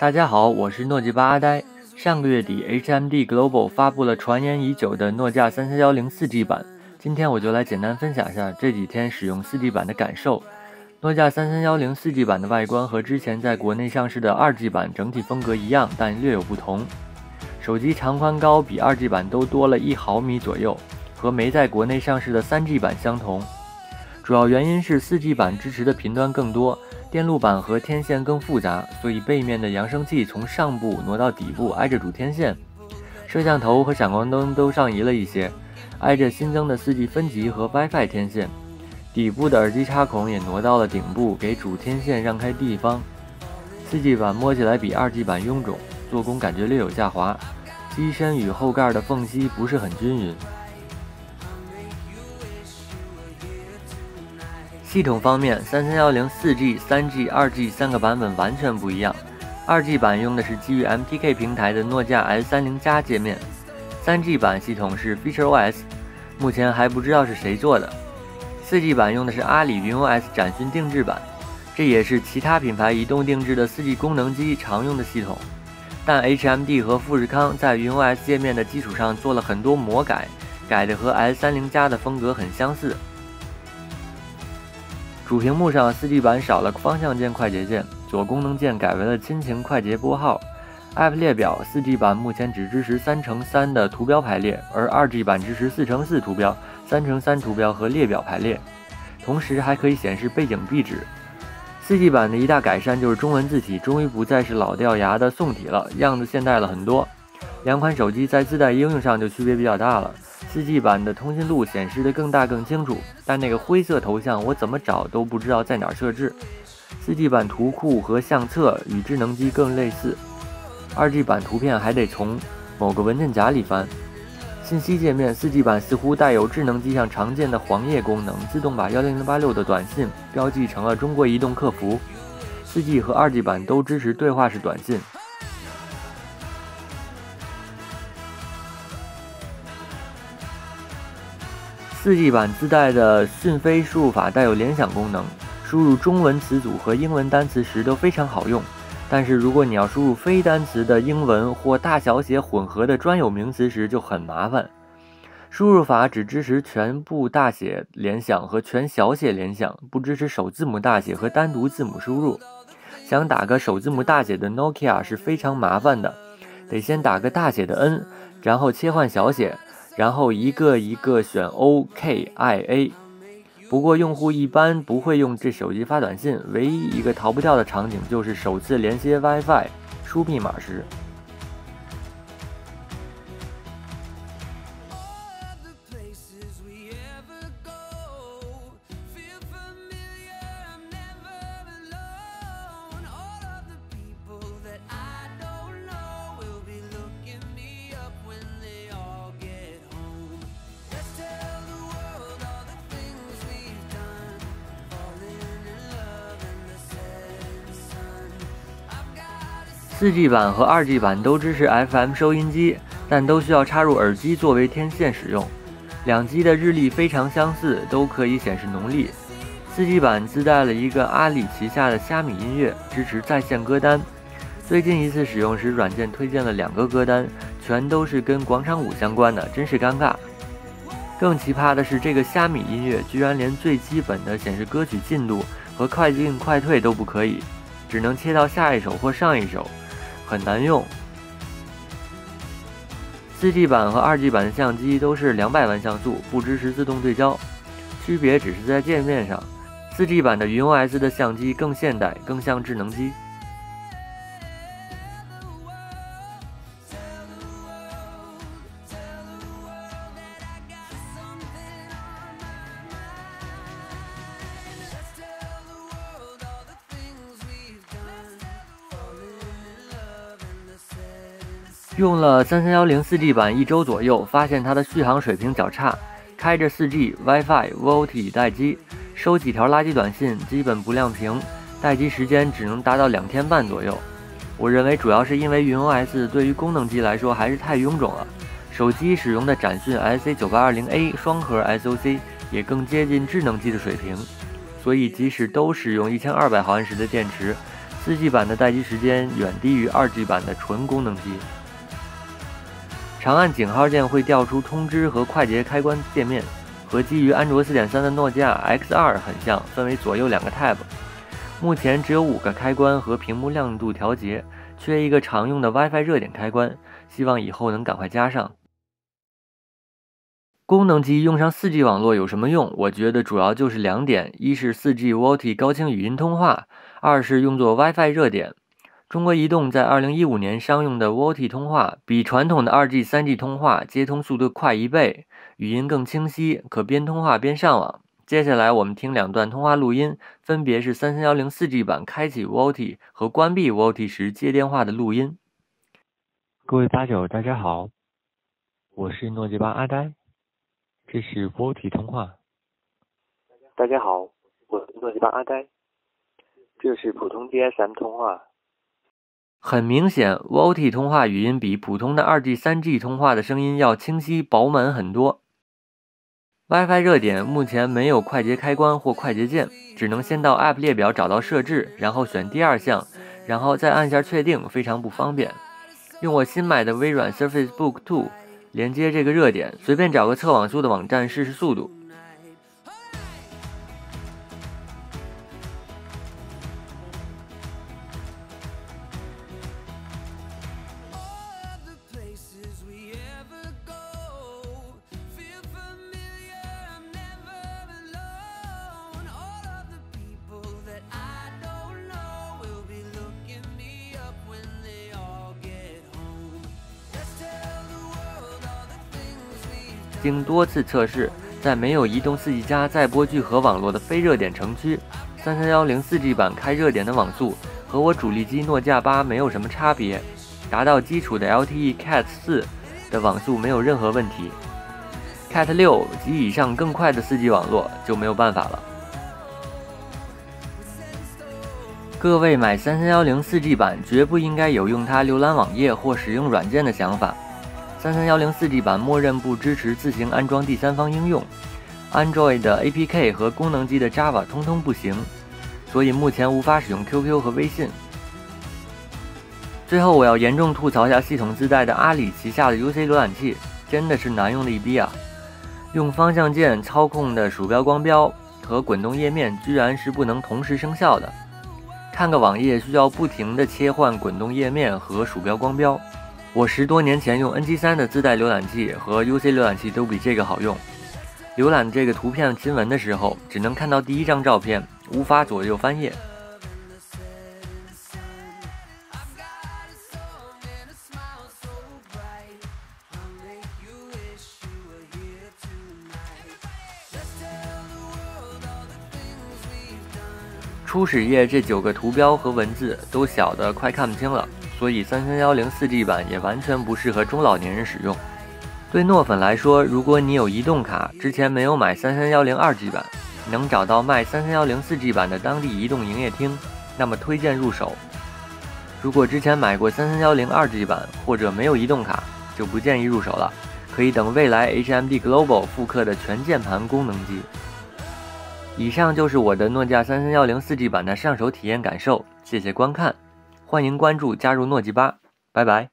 大家好，我是诺基巴阿呆。上个月底，HMD Global 发布了传言已久的诺基亚三三幺零四 G 版。今天我就来简单分享一下这几天使用四 G 版的感受。诺基亚三三幺零四 G 版的外观和之前在国内上市的二 G 版整体风格一样，但略有不同。手机长宽高比二 G 版都多了一毫米左右，和没在国内上市的三 G 版相同。主要原因是四 G 版支持的频段更多。电路板和天线更复杂，所以背面的扬声器从上部挪到底部，挨着主天线。摄像头和闪光灯都上移了一些，挨着新增的 4G 分级和 WiFi 天线。底部的耳机插孔也挪到了顶部，给主天线让开地方。4G 版摸起来比 2G 版臃肿，做工感觉略有下滑，机身与后盖的缝隙不是很均匀。系统方面，三三幺零四 G、三 G、二 G 三个版本完全不一样。二 G 版用的是基于 MTK 平台的诺基亚 S 三零加界面，三 G 版系统是 FeatureOS，目前还不知道是谁做的。四 G 版用的是阿里云 OS 展讯定制版，这也是其他品牌移动定制的四 G 功能机常用的系统。但 HMD 和富士康在云 OS 界面的基础上做了很多魔改，改的和 S 三零加的风格很相似。主屏幕上，4G 版少了方向键快捷键，左功能键改为了亲情快捷拨号。App 列表，4G 版目前只支持三乘三的图标排列，而 2G 版支持四乘四图标、三乘三图标和列表排列，同时还可以显示背景壁纸。4G 版的一大改善就是中文字体终于不再是老掉牙的宋体了，样子现代了很多。两款手机在自带应用上就区别比较大了。4G 版的通讯录显示的更大更清楚，但那个灰色头像我怎么找都不知道在哪设置。4G 版图库和相册与智能机更类似，2G 版图片还得从某个文件夹里翻。信息界面，4G 版似乎带有智能机上常见的黄页功能，自动把10086的短信标记成了中国移动客服。4G 和 2G 版都支持对话式短信。4G 版自带的讯飞输入法带有联想功能，输入中文词组和英文单词时都非常好用。但是如果你要输入非单词的英文或大小写混合的专有名词时就很麻烦。输入法只支持全部大写联想和全小写联想，不支持首字母大写和单独字母输入。想打个首字母大写的 Nokia 是非常麻烦的，得先打个大写的 N，然后切换小写。然后一个一个选 OKIA，不过用户一般不会用这手机发短信，唯一一个逃不掉的场景就是首次连接 WiFi 输密码时。四 G 版和二 G 版都支持 FM 收音机，但都需要插入耳机作为天线使用。两机的日历非常相似，都可以显示农历。四 G 版自带了一个阿里旗下的虾米音乐，支持在线歌单。最近一次使用时，软件推荐了两个歌单，全都是跟广场舞相关的，真是尴尬。更奇葩的是，这个虾米音乐居然连最基本的显示歌曲进度和快进快退都不可以，只能切到下一首或上一首。很难用。四 G 版和二 G 版的相机都是两百万像素，不支持自动对焦，区别只是在界面上。四 G 版的云 OS 的相机更现代，更像智能机。用了三三幺零四 G 版一周左右，发现它的续航水平较差，开着四 G WiFi VoLTE 待机，收几条垃圾短信基本不亮屏，待机时间只能达到两天半左右。我认为主要是因为云 OS 对于功能机来说还是太臃肿了，手机使用的展讯 SC 九八二零 A 双核 SoC 也更接近智能机的水平，所以即使都使用一千二百毫安时的电池，四 G 版的待机时间远低于二 G 版的纯功能机。长按井号键会调出通知和快捷开关界面，和基于安卓四点三的诺基亚 X2 很像，分为左右两个 tab。目前只有五个开关和屏幕亮度调节，缺一个常用的 WiFi 热点开关，希望以后能赶快加上。功能机用上 4G 网络有什么用？我觉得主要就是两点：一是 4G VoLTE 高清语音通话，二是用作 WiFi 热点。中国移动在2015年商用的 VoLTE 通话，比传统的 2G、3G 通话接通速度快一倍，语音更清晰，可边通话边上网。接下来我们听两段通话录音，分别是3310 4G 版开启 VoLTE 和关闭 VoLTE 时接电话的录音。各位八九，大家好，我是诺基巴阿呆。这是 VoLTE 通话。大家好，我是诺基巴阿呆。这是普通 GSM 通话。很明显，VoLTE 通话语音比普通的 2G、3G 通话的声音要清晰饱满很多。WiFi 热点目前没有快捷开关或快捷键，只能先到 App 列表找到设置，然后选第二项，然后再按下确定，非常不方便。用我新买的微软 Surface Book 2。连接这个热点，随便找个测网速的网站试试速度。经多次测试，在没有移动 4G 加载播聚合网络的非热点城区，3310 4G 版开热点的网速和我主力机诺基亚8没有什么差别，达到基础的 LTE Cat 4的网速没有任何问题。Cat 6及以上更快的 4G 网络就没有办法了。各位买3310 4G 版绝不应该有用它浏览网页或使用软件的想法。三三幺零四 G 版默认不支持自行安装第三方应用，Android 的 APK 和功能机的 Java 通通不行，所以目前无法使用 QQ 和微信。最后，我要严重吐槽一下系统自带的阿里旗下的 UC 浏览器，真的是难用的一逼啊！用方向键操控的鼠标光标和滚动页面居然是不能同时生效的，看个网页需要不停的切换滚动页面和鼠标光标。我十多年前用 NG3 的自带浏览器和 UC 浏览器都比这个好用。浏览这个图片新闻的时候，只能看到第一张照片，无法左右翻页。初始页这九个图标和文字都小的快看不清了。所以三三幺零四 G 版也完全不适合中老年人使用。对诺粉来说，如果你有移动卡，之前没有买三三幺零二 G 版，能找到卖三三幺零四 G 版的当地移动营业厅，那么推荐入手。如果之前买过三三幺零二 G 版或者没有移动卡，就不建议入手了，可以等未来 HMD Global 复刻的全键盘功能机。以上就是我的诺基亚三三幺零四 G 版的上手体验感受，谢谢观看。欢迎关注，加入诺基吧，拜拜。